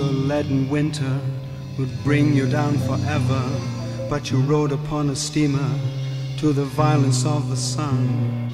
leaden winter would bring you down forever, but you rode upon a steamer to the violence of the sun.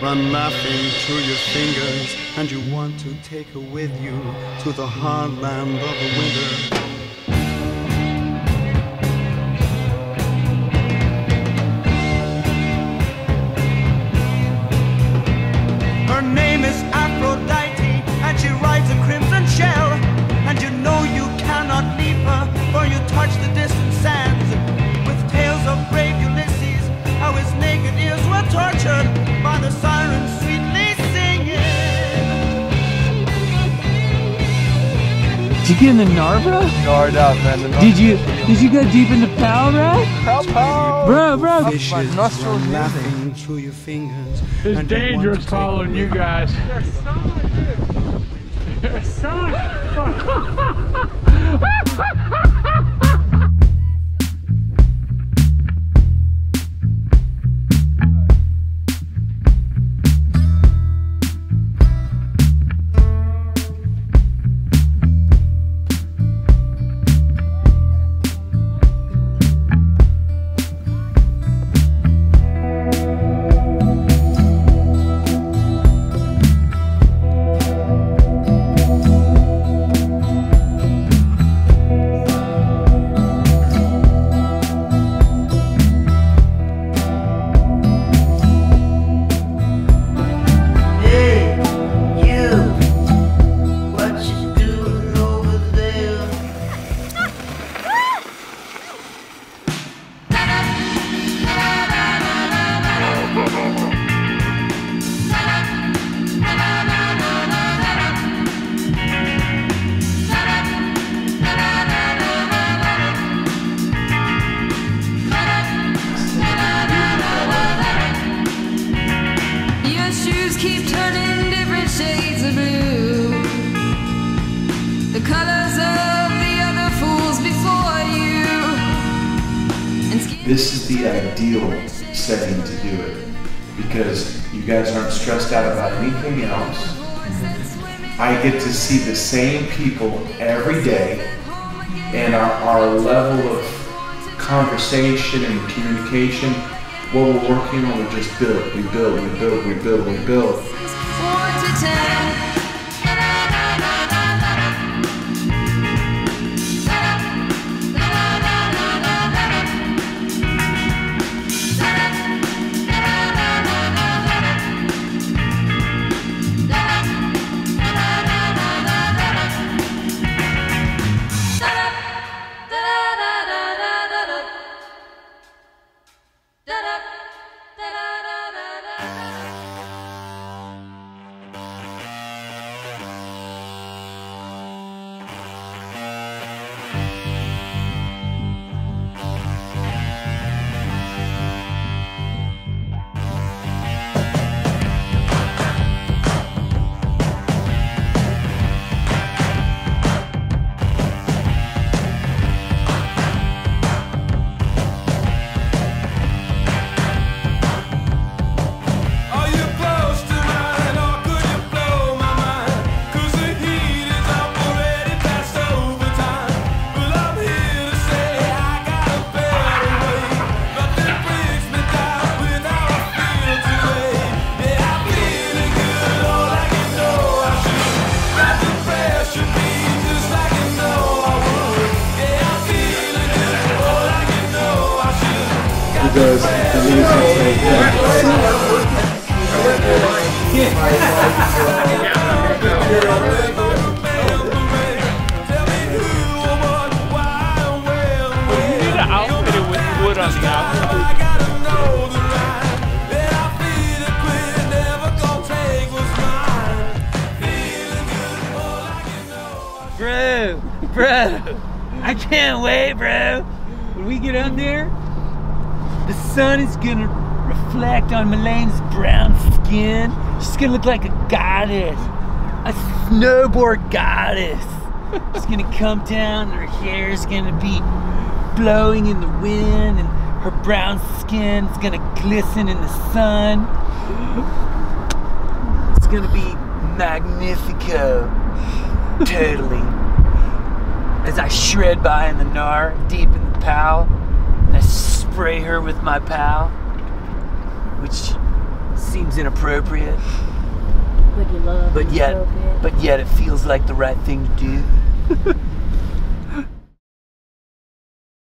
Run laughing through your fingers, and you want to take her with you to the hard land of the winter. You get in the Narva? Guard up, man. The Did you did you go deep into Pal Rat? Pow, pow. Bro, bro. Fishes my nostrils run moving. laughing through your fingers. It's and you want to dangerous take following her This is the ideal setting to do it because you guys aren't stressed out about anything else. I get to see the same people every day, and our, our level of conversation and communication, what we're working on, we just build, we build, we build, we build, we build. goes and leaves us a Bro, bro, I can't wait, bro. When we get up there, the sun is gonna reflect on Melayne's brown skin. She's gonna look like a goddess, a snowboard goddess. She's gonna come down, her hair is gonna be blowing in the wind, and her brown skin is gonna glisten in the sun. It's gonna be magnifico. Totally. As I shred by in the gnar, deep in the pow, and I spray her with my pal, which seems inappropriate, But you love but yet, but yet it feels like the right thing to do.